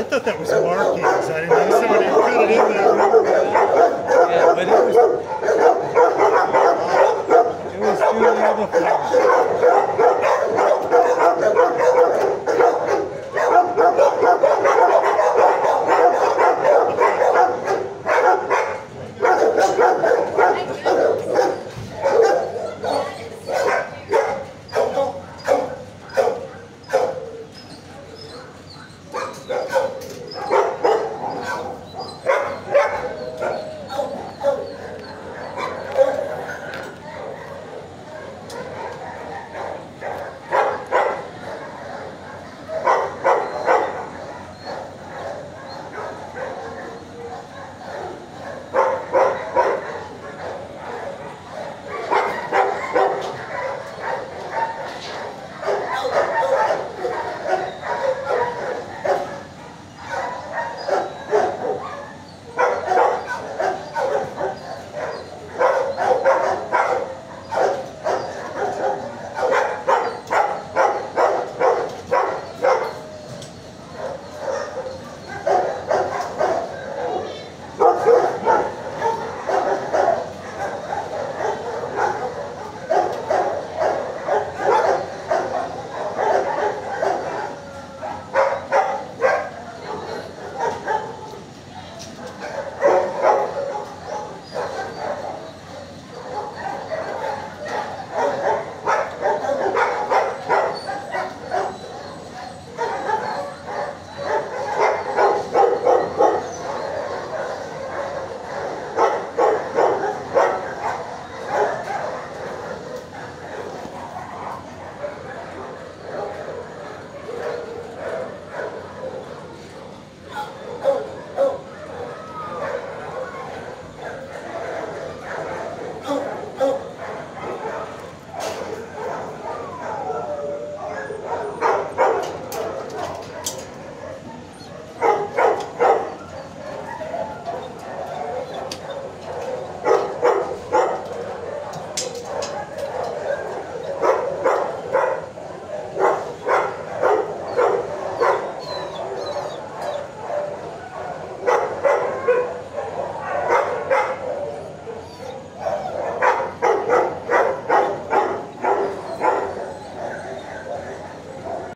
I thought that was markings. I didn't know somebody put it in there.